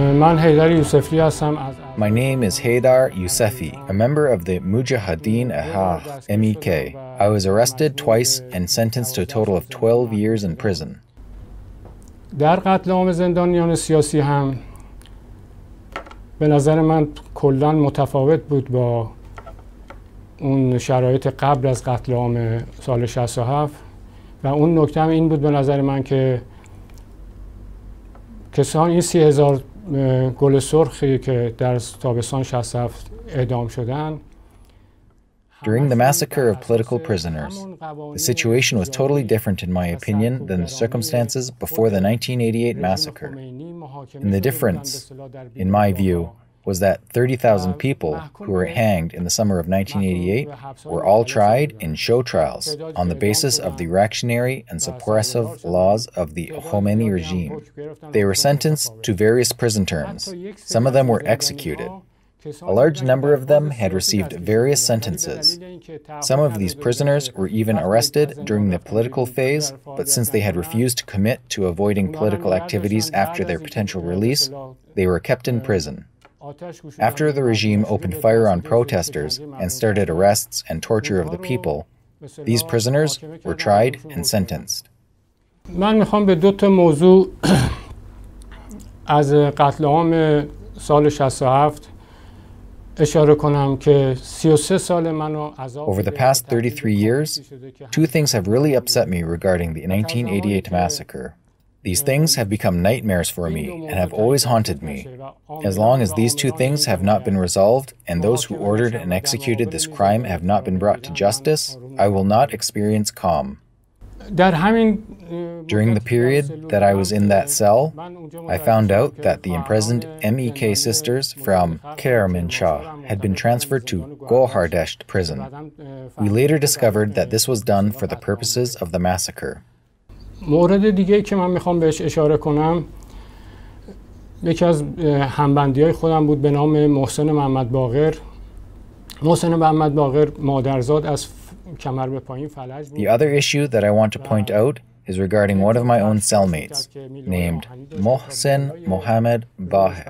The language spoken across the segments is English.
من حیدر یوسفی هستم از My name is Haydar Yousefi, a member of the Mujahideen Ahah MEK. I was arrested twice and sentenced to a total of 12 years in prison. در قتل عام زندانیان سیاسی هم به نظر من کلا متفاوت بود با اون شرایط قبل از قتل عام سال 67 و اون نکته هم این بود به نظر من که کسان این سی هزار گل سرخی که در تابستان 67 اعدام شدن During the massacre of political prisoners, the situation was totally different, in my opinion, than the circumstances before the 1988 massacre. And the difference, in my view, was that 30,000 people who were hanged in the summer of 1988 were all tried in show trials on the basis of the reactionary and suppressive laws of the Khomeini regime. They were sentenced to various prison terms. Some of them were executed. A large number of them had received various sentences. Some of these prisoners were even arrested during the political phase, but since they had refused to commit to avoiding political activities after their potential release, they were kept in prison. After the regime opened fire on protesters and started arrests and torture of the people, these prisoners were tried and sentenced. من میخوام به دو تا موضوع از قتل عام سال 67 اشاره کنم که 33 سال منو Over the past 33 years, two things have really upset me regarding the 1988 massacre. These things have become nightmares for me and have always haunted me. As long as these two things have not been resolved and those who ordered and executed this crime have not been brought to justice, I will not experience calm. Uh, During the period that I was in that cell, I found out that the imprisoned MEK sisters from Kermanshah had been transferred to Gohardesht prison. We later discovered that this was done for the purposes of the massacre. مورد دیگه که من می‌خوام بهش اشاره کنم یکی از همبندی های خودم بود به نام محسن محمد باقر. محسن محمد باقر مادرزاد از کمر به پایین فلج بود. The other issue that I want to point out is regarding one of my own cellmates, named Mohsen Mohammed Baher.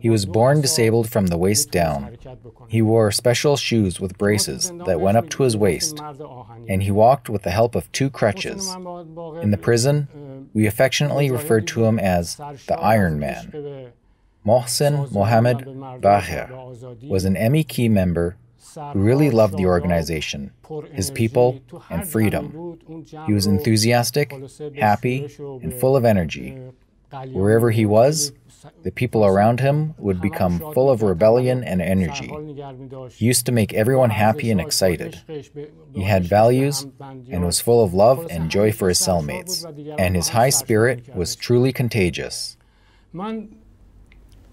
He was born disabled from the waist down. He wore special shoes with braces that went up to his waist, and he walked with the help of two crutches. In the prison, we affectionately referred to him as the Iron Man. Mohsen Mohammed Baher was an MEK member really loved the organization, his people, and freedom. He was enthusiastic, happy, and full of energy. Wherever he was, the people around him would become full of rebellion and energy. He used to make everyone happy and excited. He had values and was full of love and joy for his cellmates, and his high spirit was truly contagious.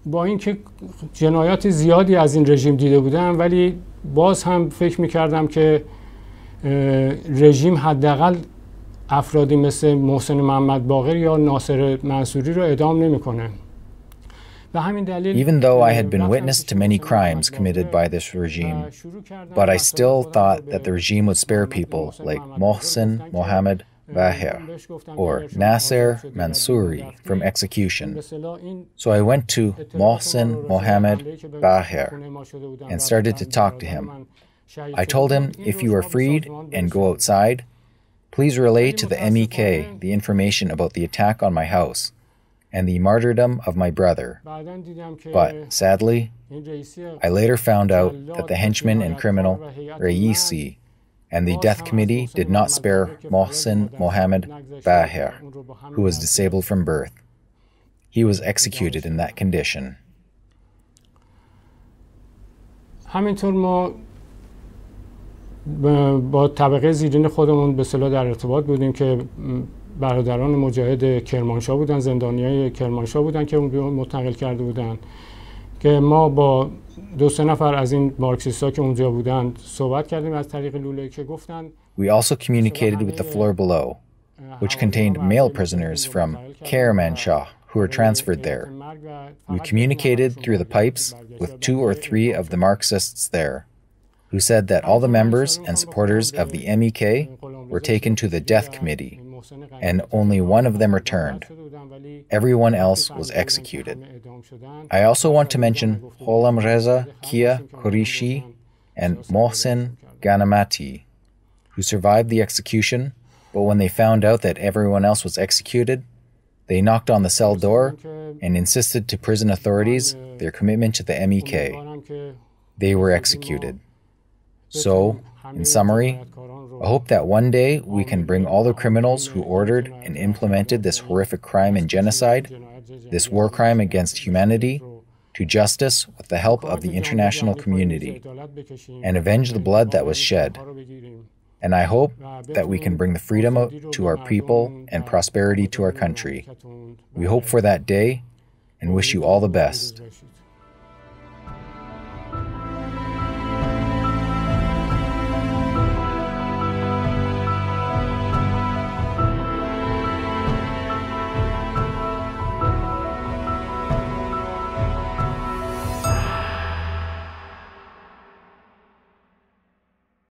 با اینکه جنایات زیادی از این رژیم دیده بودم ولی باز هم فکر می‌کردم که رژیم حداقل افرادی مثل محسن محمد باقر یا ناصر منصوری رو اعدام نمی‌کنه Even though I had been witness to many crimes committed by this regime, but I still thought that the regime would spare people like Mohsen Mohammed Baher or Nasser Mansouri from execution. So I went to Mohsen Mohammed Baher and started to talk to him. I told him, if you are freed and go outside, please relay to the MEK the information about the attack on my house and the martyrdom of my brother. But sadly, I later found out that the henchman and criminal Raisi and the death committee did not spare Mohsen Mohammed Baher, who was disabled from birth. He was executed in that condition. همینطور ما با طبقه زیرین خودمون به صلاح در ارتباط بودیم که برادران مجاهد کرمانشاه بودن زندانی های کرمانشاه بودن که اون منتقل کرده بودن که ما با دو سه نفر از این مارکسیستا که اونجا بودن صحبت کردیم از طریق لوله که گفتن We also communicated with the floor below, which contained male prisoners from Kermanshah who were transferred there. We communicated through the pipes with two or three of the Marxists there, who said that all the members and supporters of the MEK were taken to the death committee and only one of them returned. Everyone else was executed. I also want to mention Gholam Reza Kia Qureshi and Mohsen Ghanimati, who survived the execution, but when they found out that everyone else was executed, they knocked on the cell door and insisted to prison authorities their commitment to the MEK. They were executed. So, in summary, I hope that one day we can bring all the criminals who ordered and implemented this horrific crime and genocide, this war crime against humanity, to justice with the help of the international community and avenge the blood that was shed. And I hope that we can bring the freedom to our people and prosperity to our country. We hope for that day and wish you all the best.